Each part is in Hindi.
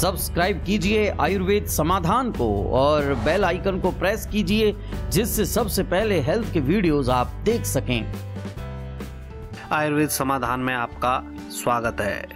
सब्सक्राइब कीजिए आयुर्वेद समाधान को और बेल आइकन को प्रेस कीजिए, जिससे सबसे पहले हेल्थ के वीडियोस आप देख सकें। आयुर्वेद समाधान में आपका स्वागत है।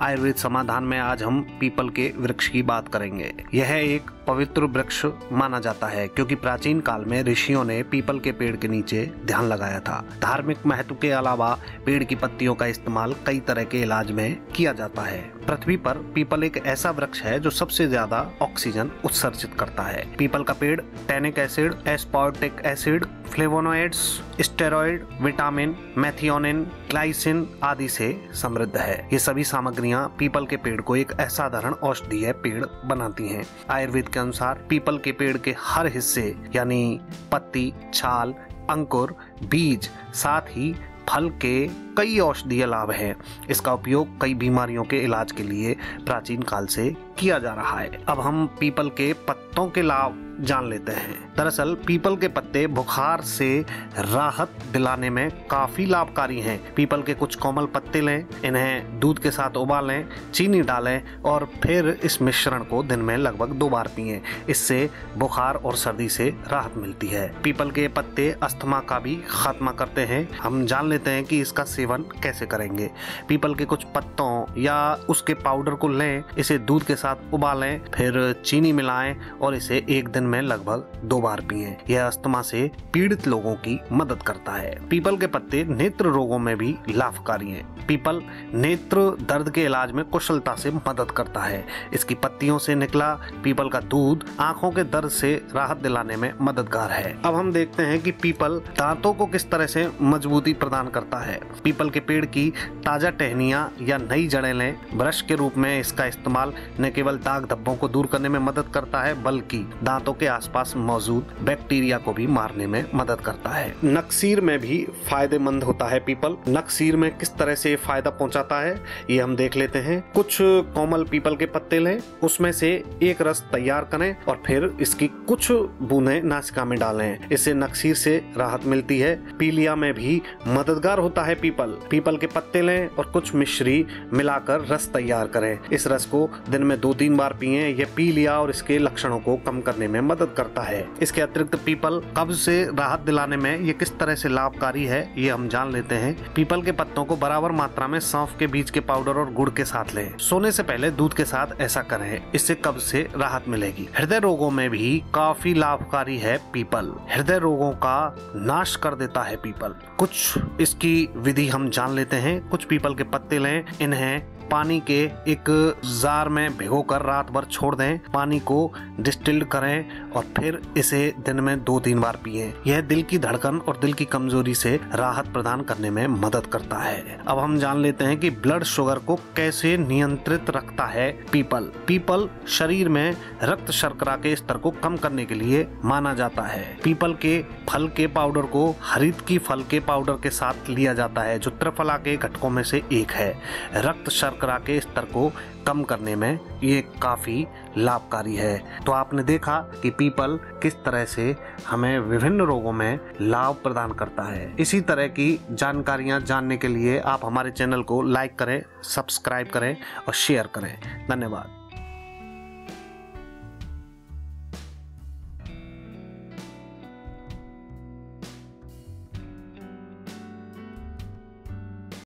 आयुर्वेद समाधान में आज हम पीपल के वृक्ष की बात करेंगे। यह एक पवित्र वृक्ष माना जाता है, क्योंकि प्राचीन काल में ऋषियों ने पीपल के पेड़ के नीचे ध्यान लगाया था। धार्मिक महत्व के अलावा पेड़ की पत्तियों का इस्तेमाल कई तरह के इलाज में किया जाता है। पृथ्वी पर पीपल एक ऐसा वृक्ष है जो सबसे ज़्यादा ऑक्सीजन उत्सर्जित करता है। पीपल का पेड़ tannic acid, ascorbic acid flavonoids steroid vitamin, methionine, glycine आदि से समृद्ध है। ये सभी सामग्रियाँ पीपल के पेड़ को एक असाधारण औषधीय पेड़ बनाती हैं। आयुर्वेद के अनुसार पीपल के पेड़ के हर हिस्से, यानी पत्ती, छाल, अंकुर, बीज, साथ ही फल के कई औषधीय लाभ हैं। इसका उपयोग कई बीमारियों के इलाज के लिए प्राचीन काल से किया जा रहा है। अब हम पीपल के पत्तों के लाभ जान लेते हैं। दरअसल, पीपल के पत्ते बुखार से राहत दिलाने में काफ़ी लाभकारी हैं। पीपल के कुछ कोमल पत्ते लें, इन्हें दूध के साथ उबालें, चीनी डालें और फिर इस मिश्रण को दिन में लगभग दो बार पिए। इससे बुखार और सर्दी से राहत मिलती है। पीपल के पत्ते अस्थमा का भी खात्मा करते हैं। हम जान लेते हैं कि इसका सेवन कैसे करेंगे। पीपल के कुछ पत्तों या उसके पाउडर को लें, इसे दूध के साथ उबालें, फिर चीनी मिलाएँ और इसे एक दिन में लगभग दो बार पिए। यह अस्थमा से पीड़ित लोगों की मदद करता है। पीपल के पत्ते नेत्र रोगों में भी लाभकारी हैं। पीपल नेत्र दर्द के इलाज में कुशलता से मदद करता है। इसकी पत्तियों से निकला पीपल का दूध आँखों के दर्द से राहत दिलाने में मददगार है। अब हम देखते हैं कि पीपल दांतों को किस तरह से मजबूती प्रदान करता है। पीपल के पेड़ की ताज़ा टहनिया या नई जड़ें लें ब्रश के रूप में इसका इस्तेमाल न केवल दाग धब्बों को दूर करने में मदद करता है, बल्कि दांतों के आसपास मौजूद बैक्टीरिया को भी मारने में मदद करता है। नक्सीर में भी फ़ायदेमंद होता है पीपल। नक्सीर में किस तरह से फ़ायदा पहुंचाता है, ये हम देख लेते हैं। कुछ कोमल पीपल के पत्ते लें, उसमें से एक रस तैयार करें और फिर इसकी कुछ बूंदें नासिका में डालें। इससे नक्सीर से राहत मिलती है। पीलिया में भी मददगार होता है पीपल। पीपल के पत्ते लें और कुछ मिश्री मिलाकर रस तैयार करें। इस रस को दिन में दो तीन बार पिए, यह पीलिया और इसके लक्षणों को कम करने में मदद करता है। इसके अतिरिक्त पीपल कब्ज से राहत दिलाने में ये किस तरह से लाभकारी है, ये हम जान लेते हैं। पीपल के पत्तों को बराबर मात्रा में सौंफ के बीज के पाउडर और गुड़ के साथ लें। सोने से पहले दूध के साथ ऐसा करें, इससे कब्ज से राहत मिलेगी। हृदय रोगों में भी काफ़ी लाभकारी है पीपल। हृदय रोगों का नाश कर देता है पीपल। कुछ इसकी विधि हम जान लेते हैं, कुछ पीपल के पत्ते लें, इन्हें पानी के एक जार में भिगोकर रात भर छोड़ दें। पानी को डिस्टिल्ड करें और फिर इसे दिन में दो तीन बार पिए। यह दिल की धड़कन और दिल की कमज़ोरी से राहत प्रदान करने में मदद करता है। अब हम जान लेते हैं कि ब्लड शुगर को कैसे नियंत्रित रखता है पीपल। पीपल शरीर में रक्त शर्करा के स्तर को कम करने के लिए माना जाता है। पीपल के फल के पाउडर को हरित की फल के पाउडर के साथ लिया जाता है, जो त्रिफला के घटकों में से एक है। रक्त शर्करा शर्करा के स्तर को कम करने में ये काफ़ी लाभकारी है। तो आपने देखा कि पीपल किस तरह से हमें विभिन्न रोगों में लाभ प्रदान करता है। इसी तरह की जानकारियाँ जानने के लिए आप हमारे चैनल को लाइक करें, सब्सक्राइब करें और शेयर करें। धन्यवाद।